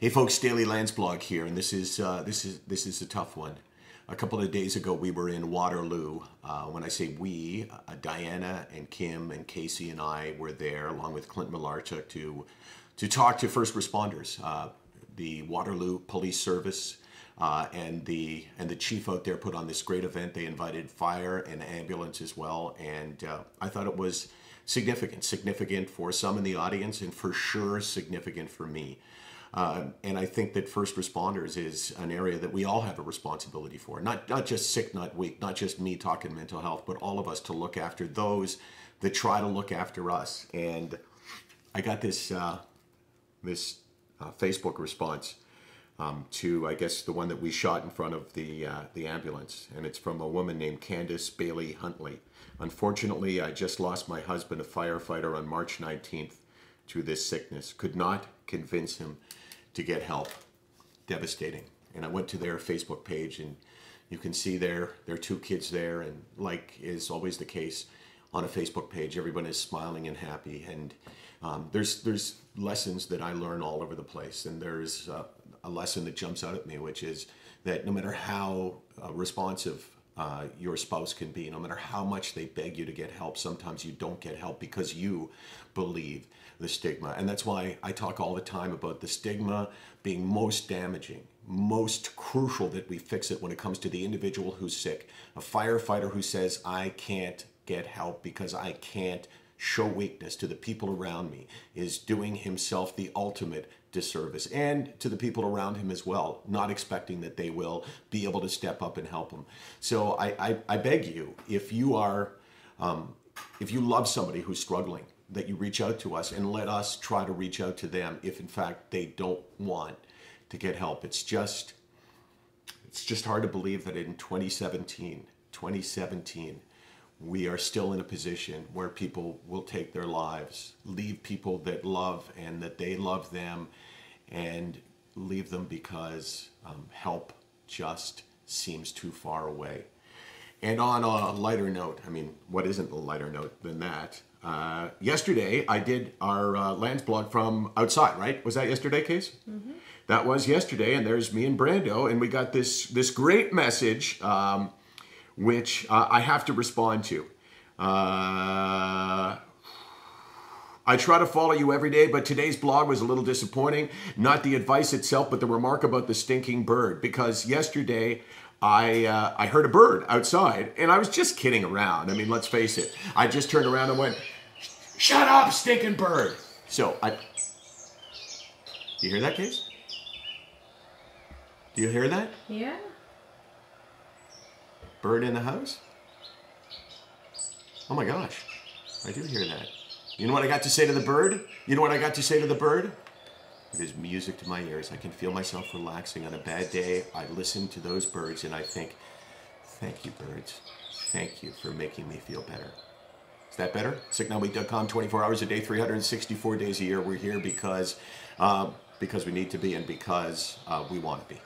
Hey folks, Daily Landsblog here, and this is uh, this is this is a tough one. A couple of days ago, we were in Waterloo. Uh, when I say we, uh, Diana and Kim and Casey and I were there, along with Clint Malarchuk, to to talk to first responders, uh, the Waterloo Police Service, uh, and the and the chief out there put on this great event. They invited fire and ambulance as well, and uh, I thought it was significant, significant for some in the audience, and for sure significant for me. Uh, and I think that first responders is an area that we all have a responsibility for. Not not just sick, not weak, not just me talking mental health, but all of us to look after those that try to look after us. And I got this uh, this uh, Facebook response um, to I guess the one that we shot in front of the uh, the ambulance, and it's from a woman named Candace Bailey Huntley. Unfortunately, I just lost my husband, a firefighter, on March 19th to this sickness. Could not convince him to get help. Devastating. And I went to their Facebook page and you can see their their two kids there and like is always the case on a Facebook page, everyone is smiling and happy. And um, there's there's lessons that I learn all over the place. And there's uh, a lesson that jumps out at me, which is that no matter how uh, responsive uh, your spouse can be. No matter how much they beg you to get help, sometimes you don't get help because you believe the stigma. And that's why I talk all the time about the stigma being most damaging, most crucial that we fix it when it comes to the individual who's sick. A firefighter who says, I can't get help because I can't show weakness to the people around me is doing himself the ultimate disservice and to the people around him as well, not expecting that they will be able to step up and help him. So I, I, I beg you, if you are, um, if you love somebody who's struggling, that you reach out to us and let us try to reach out to them if in fact they don't want to get help. It's just, it's just hard to believe that in 2017, 2017, we are still in a position where people will take their lives, leave people that love and that they love them, and leave them because um, help just seems too far away. And on a lighter note, I mean, what isn't a lighter note than that? Uh, yesterday, I did our uh, Landsblog from outside, right? Was that yesterday, Case? Mm-hmm. That was yesterday, and there's me and Brando, and we got this this great message um, which uh, I have to respond to. Uh, I try to follow you every day, but today's blog was a little disappointing. Not the advice itself, but the remark about the stinking bird. Because yesterday, I uh, I heard a bird outside, and I was just kidding around. I mean, let's face it. I just turned around and went, "Shut up, stinking bird!" So I. You hear that, Case? Do you hear that? Yeah. Bird in the house? Oh my gosh, I do hear that. You know what I got to say to the bird? You know what I got to say to the bird? It is music to my ears. I can feel myself relaxing on a bad day. I listen to those birds and I think, thank you, birds. Thank you for making me feel better. Is that better? SickNotWeak.com, 24 hours a day, 364 days a year. We're here because, uh, because we need to be and because uh, we want to be.